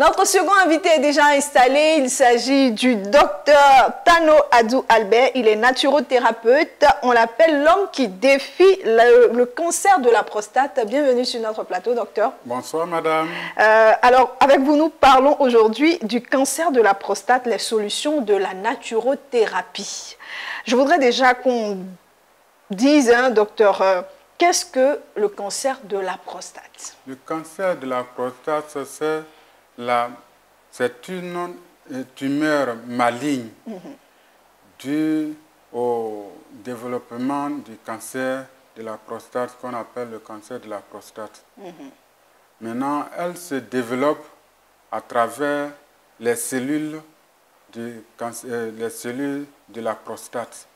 Notre second invité est déjà installé. Il s'agit du docteur Tano Adou Albert. Il est naturothérapeute. On l'appelle l'homme qui défie le, cancer de la prostate. Bienvenue sur notre plateau, docteur. Bonsoir, madame. Euh, alors, avec vous, nous parlons aujourd'hui du cancer de la prostate, les solutions de la naturothérapie. Je voudrais déjà qu'on dise, hein, docteur, euh, qu'est-ce que le cancer de la prostate? Le cancer de la prostate, c'est c'est une tumeur maligne due au développement du cancer de la prostate, qu'on appelle le cancer de la prostate. Maintenant, elle se développe à travers les cellules, du cancer, euh, les cellules de la prostate.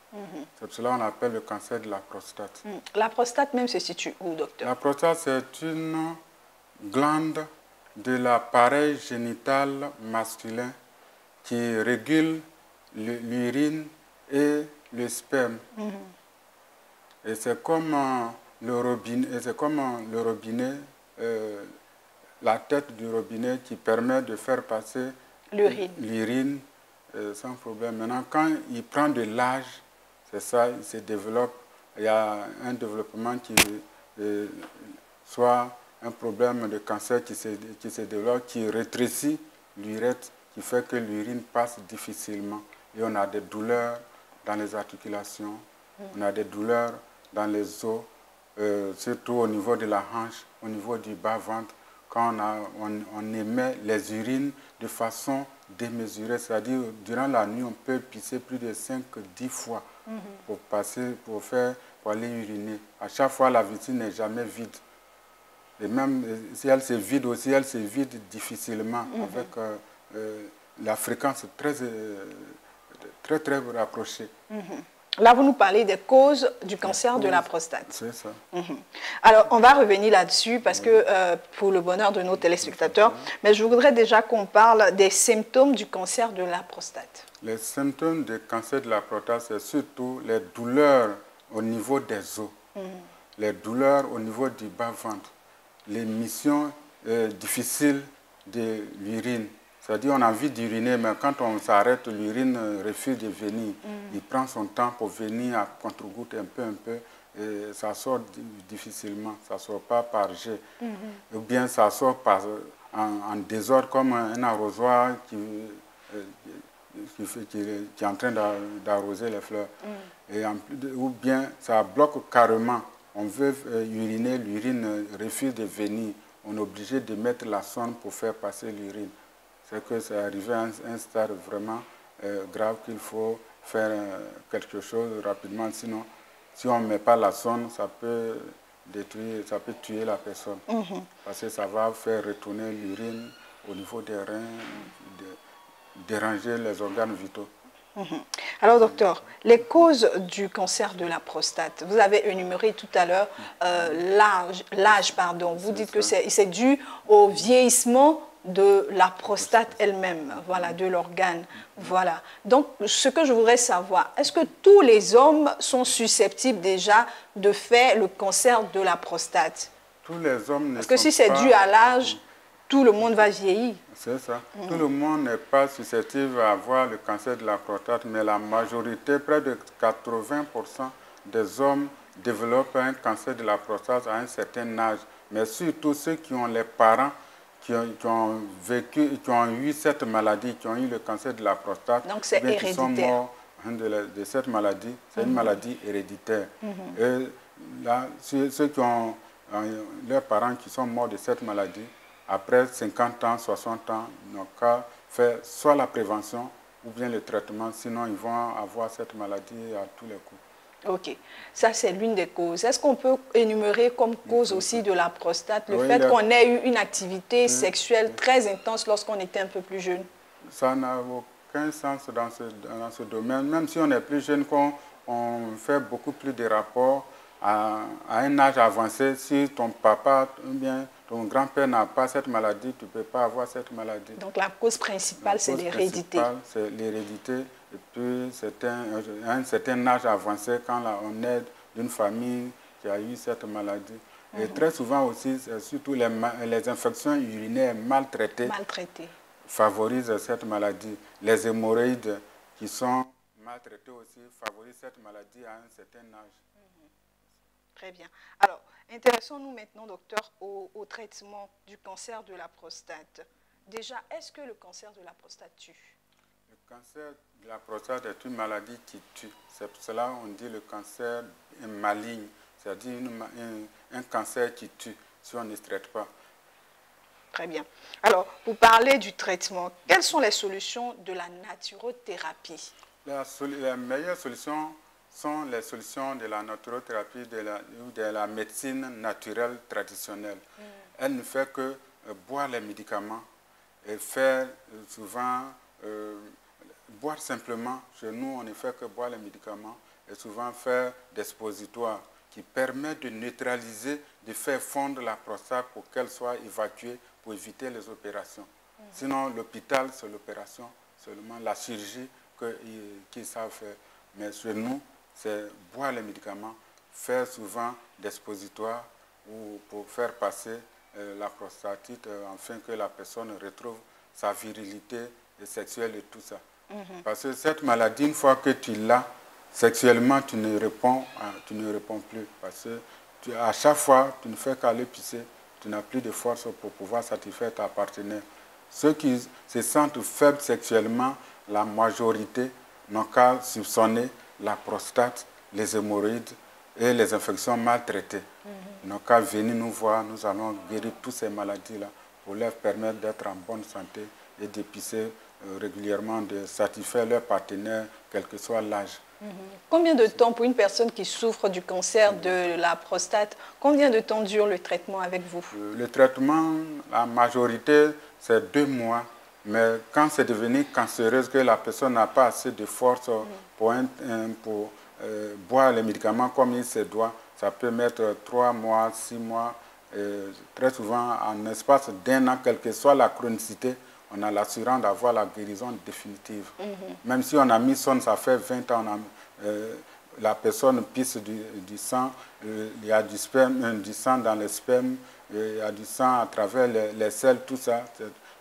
C'est cela qu'on appelle le cancer de la prostate. La prostate même se situe où, docteur? La prostate, c'est une glande de l'appareil génital masculin qui régule l'urine et le sperme. Mhm. Et c'est comme le robinet, c'est comme le robinet euh, la tête du robinet qui permet de faire passer l'urine euh, sans problème. Maintenant, quand il prend de l'âge, c'est ça, il se développe. Il y a un développement qui euh, soit un problème de cancer qui se, qui se développe, qui rétrécit l'urètre, qui fait que l'urine passe difficilement. Et on a des douleurs dans les articulations, on a des douleurs dans les os, euh, surtout au niveau de la hanche, au niveau du bas-ventre, quand on, on, émet les urines de façon démesurée, c'est-à-dire durant la nuit, on peut pisser plus de 5-10 fois mhm. pour passer, pour faire, pour aller uriner. À chaque fois, la vessie n'est jamais vide. Et même euh, si elle se vide aussi, elle se vide difficilement mhm. avec euh, euh, la fréquence très, très, très rapprochée. Mhm. Là, vous nous parlez des causes du cancer de la prostate. C'est ça. Mhm. Alors, on va revenir là-dessus parce que pour le bonheur de nos téléspectateurs, mais je voudrais déjà qu'on parle des symptômes du cancer de la prostate. Les symptômes du cancer de la prostate, c'est surtout les douleurs au niveau des os, les douleurs au niveau du bas-ventre, les missions euh, difficiles de l'urine. C'est-à-dire on a envie d'uriner, mais quand on s'arrête, l'urine refuse de venir. Mm. Il prend son temps pour venir à contre-goutte un peu, un peu. Et ça sort difficilement, ça ne sort pas par jet. Mm-hmm. Ou bien ça sort par, en, désordre comme un arrosoir qui, euh, qui, est en train d'arroser les fleurs. Mm. Et en, ou bien ça bloque carrément on veut euh, uriner, l'urine refuse de venir. On est obligé de mettre la sonde pour faire passer l'urine. C'est que c'est arrivé à un, stade vraiment euh, grave qu'il faut faire euh, quelque chose rapidement. Sinon, si on ne met pas la sonde, ça peut détruire, ça peut tuer la personne. Mhm. Parce que ça va faire retourner l'urine au niveau des reins, déranger les organes vitaux. Mhm. Alors, docteur, les causes du cancer de la prostate, vous avez énuméré tout à l'heure euh, l'âge, pardon. Vous dites que c'est dû au vieillissement de la prostate elle-même, voilà, de l'organe. Voilà. Donc, ce que je voudrais savoir, est-ce que tous les hommes sont susceptibles déjà de faire le cancer de la prostate? Tous les hommes ne Parce que si c'est dû à l'âge, tout le monde va vieillir. C'est ça. Tout le monde n'est pas susceptible à avoir le cancer de la prostate, mais la majorité, près de 80% des hommes développent un cancer de la prostate à un certain âge. Mais surtout ceux qui ont les parents qui ont, vécu, qui ont eu cette maladie, qui ont eu le cancer de la prostate, Donc c'est héréditaire. Qui sont morts de, cette maladie, c'est une mm-hmm. maladie héréditaire. Mm-hmm. Et là, ceux, ceux qui ont leurs parents qui sont morts de cette maladie, après 50 ans, 60 ans, nos cas faire soit la prévention ou bien le traitement, sinon ils vont avoir cette maladie à tous les coups. Ok, ça c'est l'une des causes. Est-ce qu'on peut énumérer comme cause aussi de la prostate le fait qu'on ait eu une activité sexuelle très intense lorsqu'on était un peu plus jeune? Ça n'a aucun sens dans ce, dans ce, domaine. Même si on est plus jeune, qu'on on fait beaucoup plus de rapports à, à, un âge avancé, si ton papa bien ton grand-père n'a pas cette maladie, tu ne peux pas avoir cette maladie. Donc la cause principale, c'est l'hérédité. C'est l'hérédité. Et puis, c'est un, un, certain âge avancé, quand on est d'une famille qui a eu cette maladie. Et très souvent aussi, surtout les, les infections urinaires maltraitées, Maltraité. favorisent cette maladie. Les hémorroïdes qui sont maltraitées aussi favorisent cette maladie à un certain âge. Très bien. Alors, intéressons-nous maintenant, docteur, au, au traitement du cancer de la prostate. Déjà, est-ce que le cancer de la prostate tue? Le cancer de la prostate est une maladie qui tue. C'est pour cela qu'on dit le cancer est maligne, c'est-à-dire un, un cancer qui tue si on ne se traite pas. Très bien. Alors, vous parlez du traitement. Quelles sont les solutions de la naturothérapie? La meilleure solution sont les solutions de la naturothérapie de la, ou de la médecine naturelle traditionnelle. Elle ne fait que euh, boire les médicaments et faire euh, souvent, euh, boire simplement. Chez nous, on ne fait que boire les médicaments et souvent faire des suppositoires qui permettent de neutraliser, de faire fondre la prostate pour qu'elle soit évacuée pour éviter les opérations. Sinon, l'hôpital, c'est l'opération, seulement la chirurgie qu'ils savent faire. Mais chez nous, c'est boire les médicaments, faire souvent des suppositoires ou pour faire passer euh, la prostatite euh, afin que la personne retrouve sa virilité sexuelle et tout ça. Parce que cette maladie, une fois que tu l'as, sexuellement, tu ne réponds, à- tu ne réponds plus. Parce que tu- à chaque fois, tu ne fais qu'aller pisser, tu n'as plus de force pour pouvoir satisfaire ta partenaire. Ceux qui se sentent faibles sexuellement, la majorité n'ont qu'à soupçonner la prostate, les hémorroïdes et les infections mal traitées. Ils n'ont qu'à venir nous voir, nous allons guérir toutes ces maladies-là pour leur permettre d'être en bonne santé et d'épicer euh, régulièrement, de satisfaire leur partenaire, quel que soit l'âge. Combien de temps pour une personne qui souffre du cancer de la prostate, combien de temps dure le traitement avec vous? Euh, Le traitement, la majorité, c'est deux mois. Mais quand c'est devenu cancéreuse, que la personne n'a pas assez de force pour, un- un- pour euh, boire les médicaments comme il se doit, ça peut mettre trois mois, six mois. Et très souvent, en espace d'un an, quelle que soit la chronicité, on a l'assurance d'avoir la guérison définitive. Même si on a mis son, ça fait 20 ans, on a, euh, la personne pisse du, du sang, euh, il y a du, sperme, euh, du sang dans le sperme, euh, il y a du sang à travers les, les selles, tout ça.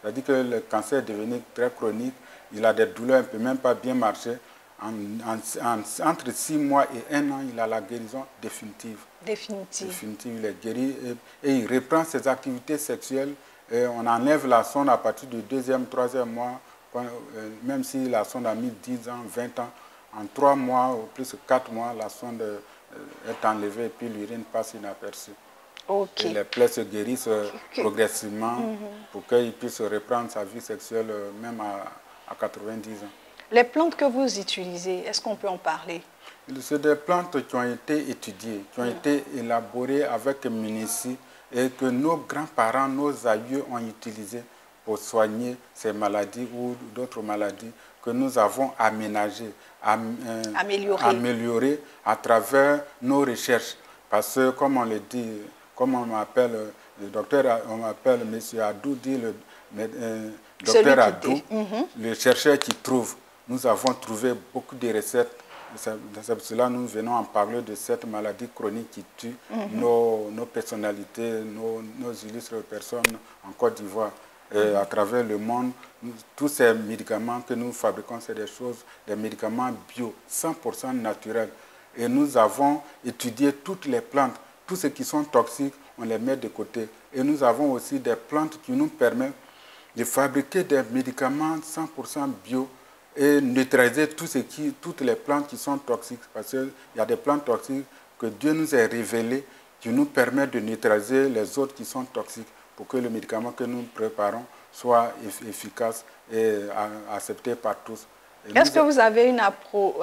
C'est- C'est-à-dire que le cancer est devenu très chronique, il a des douleurs, il ne peut même pas bien marcher. En, en- en- entre six mois et un an, il a la guérison définitive. Définitive. Définitive, il est guéri et, et il reprend ses activités sexuelles. Et on enlève la sonde à partir du deuxième, troisième mois, quand, euh, même si la sonde a mis 10 ans, 20 ans. En trois mois ou plus de quatre mois, la sonde euh, est enlevée et puis l'urine passe inaperçue. Ok. Et les plaies se guérissent euh, progressivement pour qu'il puisse reprendre sa vie sexuelle euh, même à, à 90 ans. Les plantes que vous utilisez, est-ce qu'on peut en parler? C'est des plantes qui ont été étudiées, qui ont été élaborées avec minutie et que nos grands-parents, nos aïeux ont utilisées pour soigner ces maladies ou d'autres maladies que nous avons aménagées, am- euh, Améliorées. améliorées à travers nos recherches. Parce que, comme on le dit, comme on m'appelle, le docteur, on m'appelle M. Adou, dit le euh, docteur Adou. Mhm. le chercheur qui trouve. Nous avons trouvé beaucoup de recettes. C'est cela que nous venons en parler de cette maladie chronique qui tue nos, nos personnalités, nos, nos illustres personnes en Côte d'Ivoire. Et à travers le monde, nous- tous ces médicaments que nous fabriquons, c'est des choses, des médicaments bio, 100% naturels. Et nous avons étudié toutes les plantes, tous ceux qui sont toxiques, on les met de côté. Et nous avons aussi des plantes qui nous permettent de fabriquer des médicaments 100% bio et neutraliser tout ce qui, toutes les plantes qui sont toxiques. Parce qu'il y a des plantes toxiques que Dieu nous a révélées qui nous permettent de neutraliser les autres qui sont toxiques pour que le médicament que nous préparons soit eff- efficace et accepté par tous. Est-ce que vous avez une appro...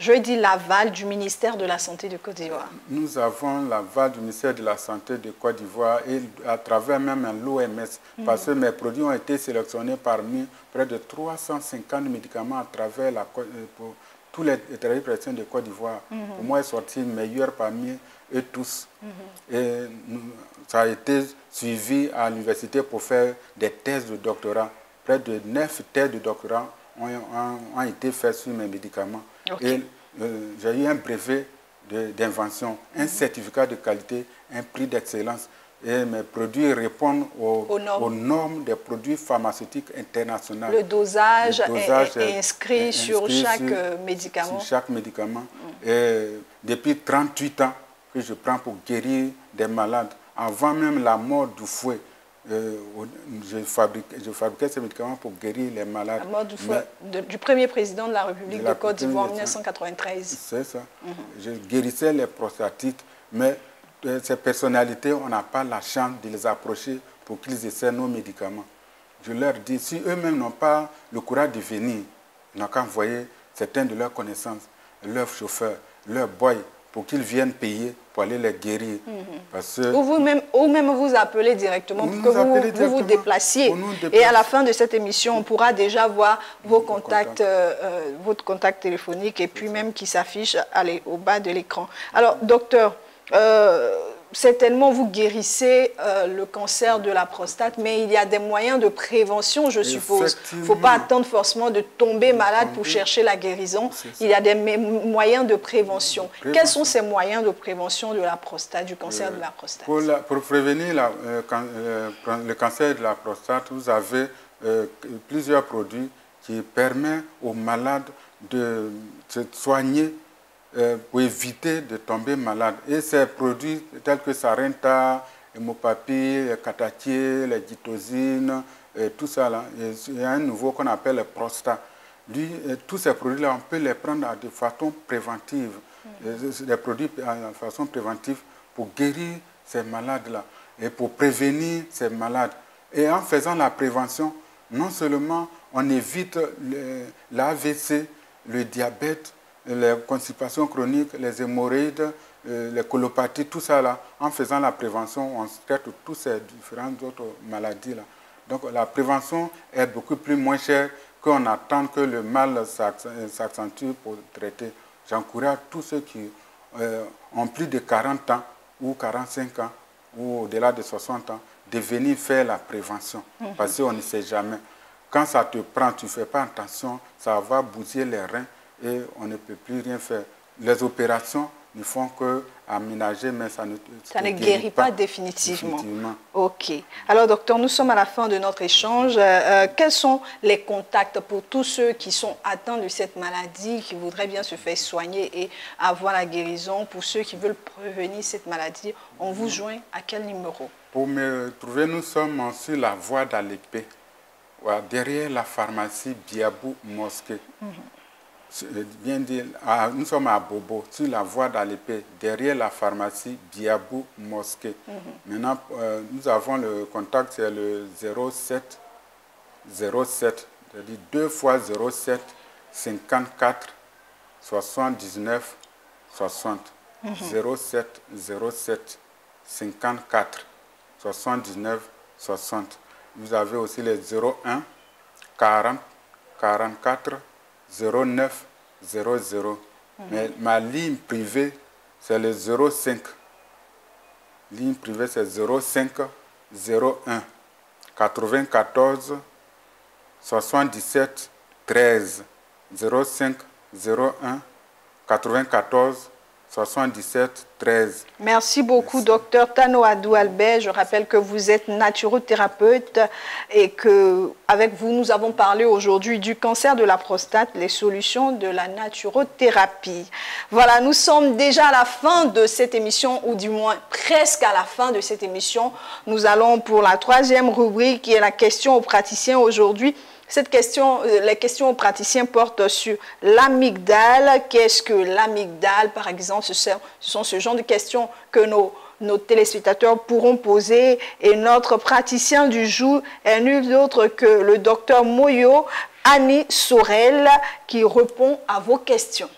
je dis l'aval du ministère de la Santé de Côte d'Ivoire Nous avons l'aval du ministère de la Santé de Côte d'Ivoire et à travers même l'OMS, parce que mes produits ont été sélectionnés parmi près de 350 médicaments à travers la, euh, pour tous les établissements présidents de Côte d'Ivoire. Pour moi, est sorti meilleur parmi eux tous. Et nous- ça a été suivi à l'université pour faire des thèses de doctorat. Près de neuf thèses de doctorat ont, ont- ont été faites sur mes médicaments. Et euh, j'ai eu un brevet d'invention, un certificat de qualité, un prix d'excellence. Et mes produits répondent aux, normes. des produits pharmaceutiques internationaux. Le dosage, est, inscrit, sur chaque médicament. Sur chaque médicament. Et depuis 38 ans que je prends pour guérir des malades, avant même la mort du fouet, euh, je, fabriquais, je, fabriquais, ces médicaments pour guérir les malades. La mort du premier président de la République de, Côte d'Ivoire en 1993. C'est ça. Mhm. Je guérissais les prostatites, mais euh, ces personnalités, on n'a pas la chance de les approcher pour qu'ils essaient nos médicaments. Je leur dis, si eux-mêmes n'ont pas le courage de venir, ils n'ont qu'à envoyer certains de leurs connaissances, leurs chauffeurs, leurs boys, pour qu'ils viennent payer pour aller les guérir. Mhm. ou vous-même même vous appelez directement pour que vous, vous, déplaciez. Et à la fin de cette émission, on pourra déjà voir vos contacts, euh, euh, votre contact téléphonique et puis même qui s'affiche au bas de l'écran. Alors, docteur, euh, certainement vous guérissez euh, le cancer de la prostate, mais il y a des moyens de prévention, je suppose. Il ne faut pas attendre forcément de tomber malade pour chercher la guérison. Il y a des moyens de prévention. Quels sont ces moyens de prévention de la prostate, du cancer euh, de la prostate? pour, prévenir le cancer de la prostate, vous avez plusieurs produits qui permettent aux malades de se soigner euh, pour éviter de tomber malade. Et ces produits tels que Sarenta, Hémopapie, les catatiers, les ditosines, tout ça, là, il y a un nouveau qu'on appelle le Prosta. Lui, tous ces produits-là, on peut les prendre de façon préventive. Mm. Des produits de façon préventive pour guérir ces malades-là et pour prévenir ces malades. Et en faisant la prévention, non seulement on évite l'AVC, le diabète, les constipations chroniques, les hémorroïdes, euh, les colopathies, tout ça là, en faisant la prévention, on traite toutes ces différentes autres maladies là. Donc la prévention est beaucoup plus moins chère qu'on attend que le mal s'accentue pour traiter. J'encourage tous ceux qui euh, ont plus de 40 ans ou 45 ans ou au-delà de 60 ans de venir faire la prévention mhm. parce qu'on ne sait jamais. Quand ça te prend, tu ne fais pas attention, ça va bousiller les reins et on ne peut plus rien faire. Les opérations ne font que aménager, mais ça ne, ça ne guérit, pas, définitivement. Ok. Alors, docteur, nous sommes à la fin de notre échange. Euh, euh, quels sont les contacts pour tous ceux qui sont atteints de cette maladie, qui voudraient bien se faire soigner et avoir la guérison? Pour ceux qui veulent prévenir cette maladie, on vous joint à quel numéro? Pour me trouver, nous sommes sur la voie d'Alépé, derrière la pharmacie Biabou Mosquée. Mhm bien dire, nous sommes à Bobo, sur la voie d'Alépé, derrière la pharmacie Biabou Mosquée. Mhm. Maintenant, euh, nous avons le contact, c'est le 07 07, c'est-à-dire 2 fois 07 54 79 60. 07 07 54 79 60. Vous avez aussi les 01 40 44 09 00. Mais ma ligne privée, c'est le 05. Ligne privée, c'est 05 01 94 77 13 05 01 94 77 13. Merci beaucoup, docteur Tano Adou Albert. Je rappelle que vous êtes naturothérapeute et que avec vous, nous avons parlé aujourd'hui du cancer de la prostate, les solutions de la naturothérapie. Voilà, nous sommes déjà à la fin de cette émission, ou du moins presque à la fin de cette émission. Nous allons pour la troisième rubrique qui est la question aux praticiens aujourd'hui. Cette question, euh, les questions aux praticiens portent sur l'amygdale. Qu'est-ce que l'amygdale, par exemple? Ce sont, ce genre de questions que nos, nos téléspectateurs pourront poser. Et notre praticien du jour est nul autre que le docteur Moyo Annie Sorel qui répond à vos questions.